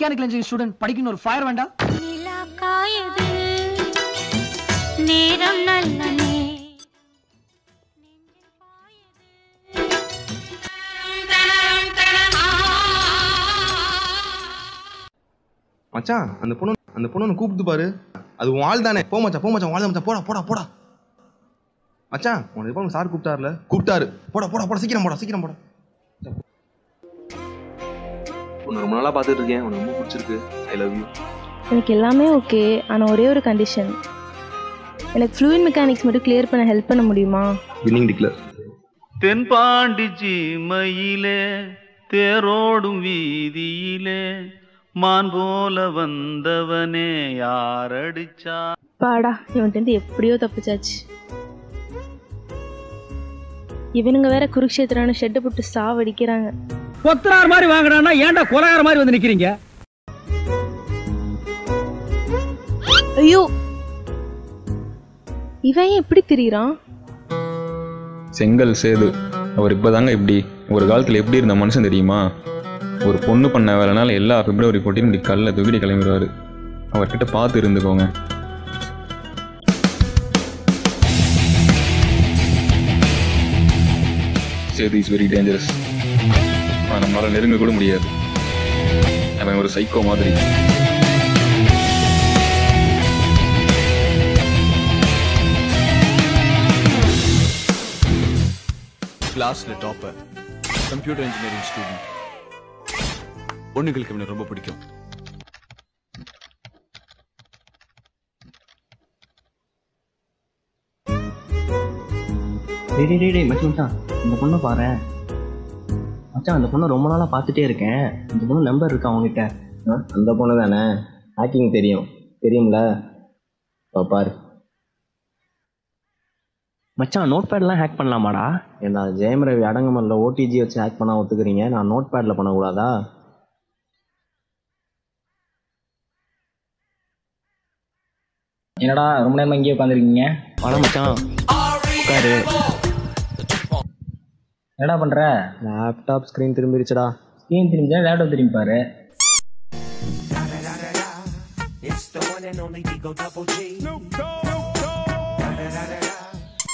Mechanical engineering student படிக்கணும் ஒரு fire வேண்டாம். நிலா காயுது. நேரம் நல்ல மச்சான் அந்த பொண்ணு அந்த பொண்ணு கூப்பிட்டு பாரு. அது உன் ஆள் தானே. போ மச்சான் போ மச்சான் வாழ் மச்சான். போடா போடா போடா. மச்சான் உனக்கு சார் கூப்பிட்டாருல? கூப்பிட்டாரு. போடா போடா போடா சீக்கிரம் போடா சீக்கிரம் போடா. உன்னை ரொம்ப நாளாக பார்த்துட்டு இருக்கேன் உனக்கு ரொம்ப பிடிச்சிருக்கு. ஐ லவ் யூ எனக்கு எல்லாமே ஓகே ஆனால் ஒரே ஒரு கண்டிஷன் எனக்கு ஃப்ளூயிட் மெக்கானிக்ஸ் மட்டும் கிளியர் பண்ண ஹெல்ப் பண்ண முடியுமா? வின்னிங் டிக்ளர் தென்பாண்டி ஜீமையிலே தேரோடும் வீதியிலே மான் போல வந்தவனே யாரடிச்சா பாடா இவன்ட்டு எப்படியோ தப்பிச்சாச்சு. இவனுங்க வேற குருக்ஷேத்திரான ஷெட்டை போட்டு சாவடிக்கிறாங்க. கொத்தனார் மாதிரி வாங்குறான்னா ஏன்டா கொலகார மாதிரி வந்து நிக்கிறீங்க? ஐயோ. இவன் ஏன் எப்படி திரியிறான்? செங்கல் சேது அவர் இப்போதாங்க இப்படி ஒரு காலத்தில் எப்படி இருந்த மனுஷன் தெரியுமா? ஒரு பொண்ணு பண்ண வேலைனால எல்லா பிப்ரவரி போட்டியும் இப்படி கல்ல தூக்கிட்டு கிளம்பிடுவாரு. அவர்கிட்ட பார்த்து இருந்துக்கோங்க. சேது இஸ் வெரி டேஞ்சரஸ் நம்மளால நெருங்க கூட முடியாது. அவன் ஒரு சைக்கோ மாதிரி. கிளாஸ்ல டாப்பர் கம்ப்யூட்டர் இன்ஜினியரிங் ஸ்டூடெண்ட் பொண்ணுங்களுக்கு இவனை ரொம்ப பிடிக்கும். டேய் டேய் டேய், மச்சான் இந்த பொண்ணை பாரு மச்சான் அந்த பொண்ணை ரொம்ப நாளாக பார்த்துட்டே இருக்கேன். அந்த பொண்ணு நம்பர் இருக்கா அவங்ககிட்ட? அந்த பொண்ணு தானே? ஹேக்கிங் தெரியும். தெரியும்ல? பாரு. மச்சான் நோட் பேட்லாம் ஹேக் பண்ணலாமாடா? ஏண்டா ஜெயம் ரவி அடங்கமல்ல ஓடிஜி வச்சு ஹேக் பண்ண ஒத்துக்கிறீங்க? நான் நோட் பேடில் பண்ணக்கூடாதா? என்னடா ரொம்ப நேரமா இங்கேயே உட்காந்துருக்கீங்க வாடா மச்சான். உட்காரு. என்னடா பண்ற? லேப்டாப் ஸ்க்ரீன் திரும்பிடுச்சுடா ஸ்க்ரீன் திரும்பி லேப்டாப் திரும்பி பாரு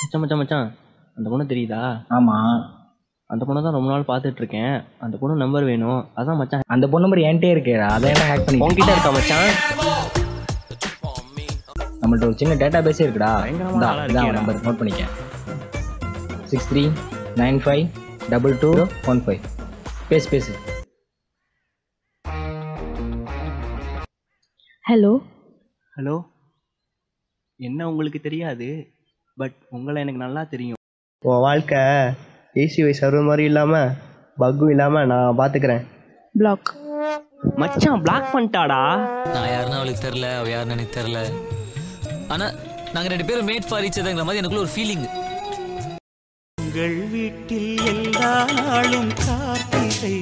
மச்சான் மச்சான் மச்சான். அந்த பொண்ணு தெரியுதா? ஆமா. அந்த பொண்ணை தான் ரொம்ப நாள் பார்த்துட்டு இருக்கேன் அந்த பொண்ணு நம்பர் வேணும். அதான் மச்சான். அந்த பொண்ணு நம்பர் என்கிட்டே இருக்கேடா. அதை என்ன ஹேக் பண்ணி உன்கிட்ட இருக்கா மச்சான்? நம்மள்ட்ட ஒரு சின்ன டேட்டா பேஸே இருக்குடா. நம்பர் நோட் பண்ணிக்க. Six three nine five double two one five. பேசு பேசு. ஹலோ? ஹலோ? என்ன உங்களுக்கு தெரியாது பட் உங்களை எனக்கு நல்லா தெரியும். உன் வாழ்க்கை ஏசி வை சர்வர் மாதிரி இல்லாமல் பக்கும் இல்லாமல் நான் பார்த்துக்கிறேன் பிளாக் மச்சான் பிளாக் பண்ணிட்டாடா. நான் யாருன்னு அவளுக்கு தெரில அவ யாருன்னு எனக்கு தெரில ஆனா நாங்க ரெண்டு பேரும் மேட் ஃபார் ஈச் அதங்கிற மாதிரி எனக்குள்ள ஒரு ஃபீலிங் உங்கள் வீட்டில் எல்லா நாளும் கார்த்திகை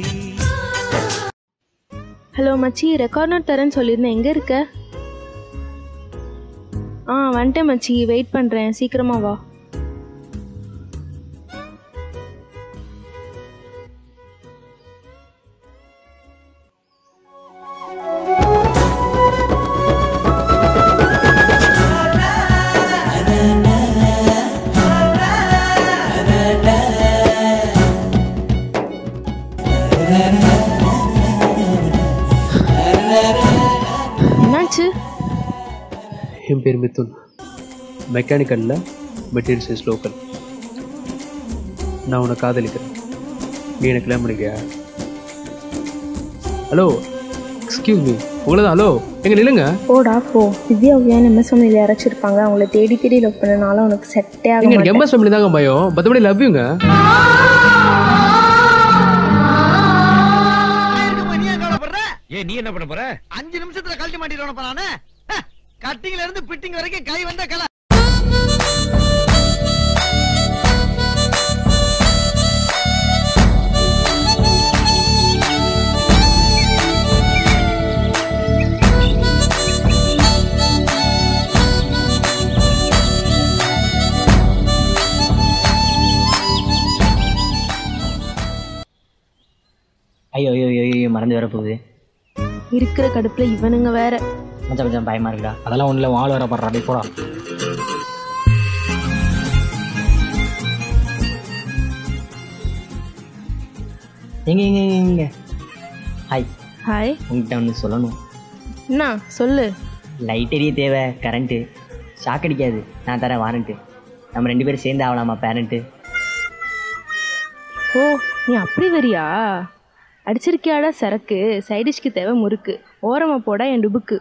ஹலோ மச்சி ரெக்கார்ட் நோட் தரேன்னு சொல்லியிருந்தேன். எங்கே இருக்க? ஆ வந்துட்டேன் மச்சி. வெயிட் பண்ணுறேன் சீக்கிரமா வா. என்னாச்சு? என் பேர் மிதுன். மெக்கானிக்கலில் மெட்டீரியல் சைஸ் லோக்கல் நான் உன்னை காதலிக்கிறேன். நீ எனக்கு கல்யாணம் பண்ணிக்கியா? ஹலோ எக்ஸ்கியூஸ் மீ உங்களை தான் ஹலோ எங்க நில்லுங்க. போடா போ. திவ்யா உவியான்னு எம்எஸ் ஃபேமிலியில் யாராச்சும் இருப்பாங்க. அவங்கள தேடி தேடி லவ் பண்ணனால உனக்கு செட்டே ஆக எங்க எனக்கு. எம்எஸ் ஃபேமிலி தாங்க பயம். மற்றபடி லவ் ஏ நீ என்ன பண்ண போற? அஞ்சு நிமிஷத்துல கழட்டி மாட்டிடுவானப்பா நானு கட்டிங்ல இருந்து பிட்டிங் வரைக்கும் கை வந்த கலை. ஐயோ ஐயோ ஐயோ ஐயோ, மறந்து வர போகுது. இருக்கிற கடுப்புல இவனுங்க வேற. மச்சான் மச்சான் பயமா இருக்குடா. அதெல்லாம் இல்லை ஆள் வர படுறா. போடா. எங்க எங்க எங்க ஹாய் ஹாய் உங்ககிட்ட ஒன்று சொல்லணும். என்ன? சொல்லு. லைட் எரிய தேவை கரண்ட்டு ஷாக் அடிக்காது. நான் தரேன் வாரண்ட்டு நம்ம ரெண்டு பேரும் சேர்ந்து ஆகலாமா பேரண்ட்டு ஓ நீ அப்படி வரியா அடிச்சிருக்கியாடா சரக்கு? சைடிஷ்க்கு தேவை முறுக்கு. ஓரமா போடா என் டுபுக்கு.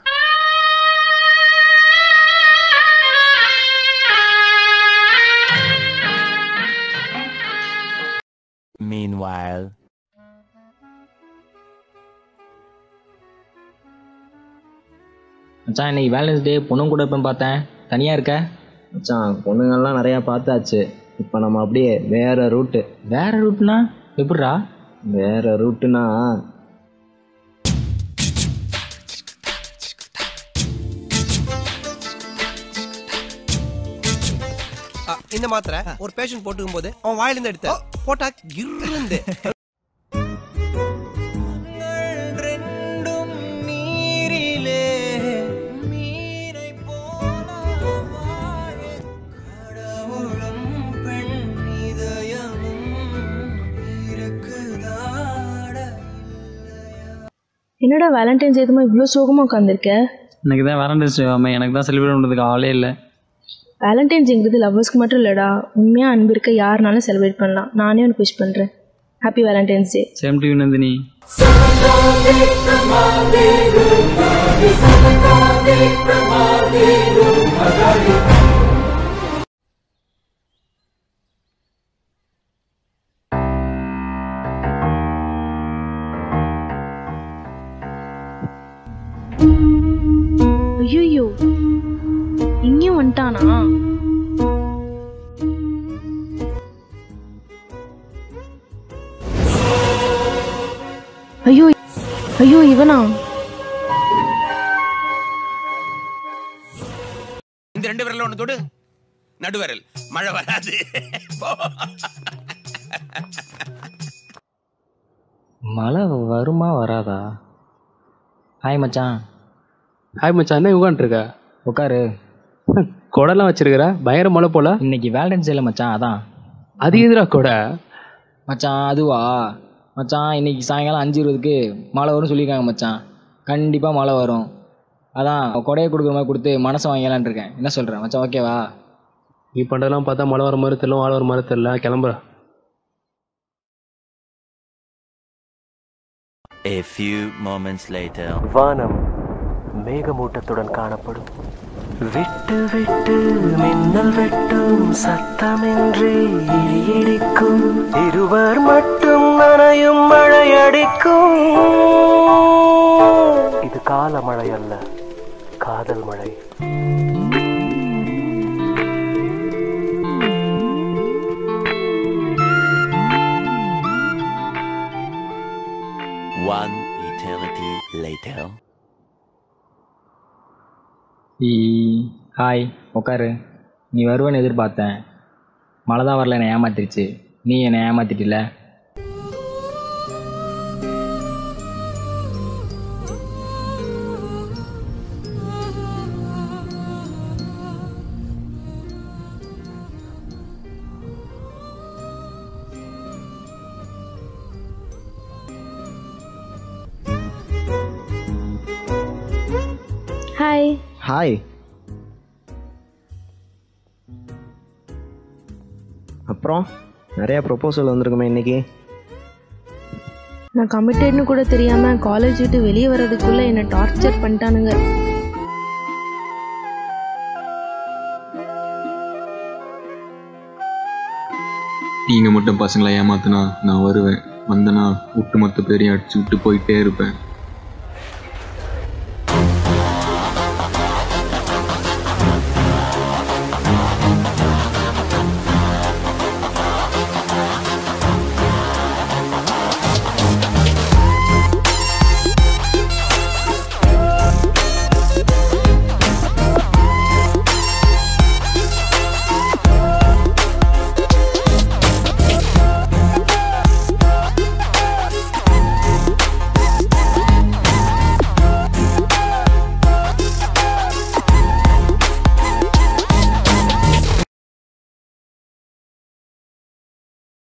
Meanwhile. மச்சான் இன்னைக்கு வேலன்ஸ் டே பொண்ணும் கூட இருப்பேன் பார்த்தேன்? தனியாக இருக்க? மச்சான் பொண்ணுங்கள்லாம் நிறையா பார்த்தாச்சு. இப்போ நம்ம அப்படியே வேற ரூட்டு வேற ரூட்னா எப்படிடா? வேற ரூட்டுனா? ஆ, இந்த மாத்திரை ஒரு பேஷண்ட் போட்டுக்கும் போது அவன் வாயிலிருந்து எடுத்த போட்டா இருந்து என்னடா வேலண்டைன்ஸ் எதுமா இவ்வளோ சோகமாக உட்காந்துருக்க எனக்கு தான் வேலண்டைன்ஸ் டே ஆமாம் எனக்கு தான் செலிப்ரேட் பண்ணுறதுக்கு ஆளே இல்லை. வேலண்டைன்ஸ்ங்கிறது லவ்வர்ஸ்க்கு மட்டும் இல்லைடா. உண்மையாக அன்பு இருக்க யாருனாலும் செலிப்ரேட் பண்ணலாம். நானே உனக்கு விஷ் பண்ணுறேன் happy valentine's day same to Nandini. ஐயோ இங்கேயும் வந்துட்டானா? ஐயோ ஐயோ இவனா? இந்த ரெண்டு விரல்ல ஒண்ணு தொடு. நடுவிரல். மழை வராது. மழை வருமா வராதா? ஹாய் மச்சான். ஹாய் மச்சான். என்ன உட்காந்துருக்க உட்காரு. கொடைலாம் வச்சிருக்கிற? பயங்கர மழை போல? இன்னைக்கு வேலண்டைன்ஸ் டேல மச்சான் அதான். அது எதுடா கொடை? மச்சான் அதுவா? மச்சான் இன்னைக்கு சாயங்காலம் அஞ்சு இருபதுக்கு மழை வரும்னு சொல்லியிருக்காங்க மச்சான். கண்டிப்பாக மழை வரும். அதான் கொடையை கொடுக்குற மாதிரி கொடுத்து மனசை வாங்கலான்னு இருக்கேன். என்ன சொல்கிறேன் மச்சான் ஓகேவா நீ பண்ணுறதெல்லாம் பார்த்தா மழை வர மாதிரி தெரியல மழை வர மாதிரி தெரியல. கிளம்புற. A few moments later. வானம் மேகமூட்டத்துடன் காணப்படும். விட்டு விட்டு மின்னல் வெட்டும் சத்தமின்றி இடிக்கும் இருவர் மட்டும் நனையும் மழையடிக்கும். இது கால மழை அல்ல காதல் மழை. One eternity later. ஈ ஹாய் உட்காரு நீ வருவேன்னு எதிர்பார்த்தேன். மழை தான் வரல என்னை ஏமாத்திருச்சு. நீ என்னை ஏமாத்திட்டில ஹாய் அப்புறம் நிறையா ப்ரொபோசல் வந்திருக்குமே இன்னைக்கு. நான் கமிட்டட்னு கூட தெரியாம காலேஜ் விட்டு வெளியே வர்றதுக்குள்ள என்னை டார்ச்சர் பண்ணிட்டானுங்க. நீங்கள் மட்டும் பசங்களை ஏமாத்துனா நான் வருவேன். வந்தனா விட்டு மொத்த பேரையும் அடிச்சு விட்டு போயிட்டே இருப்பேன்.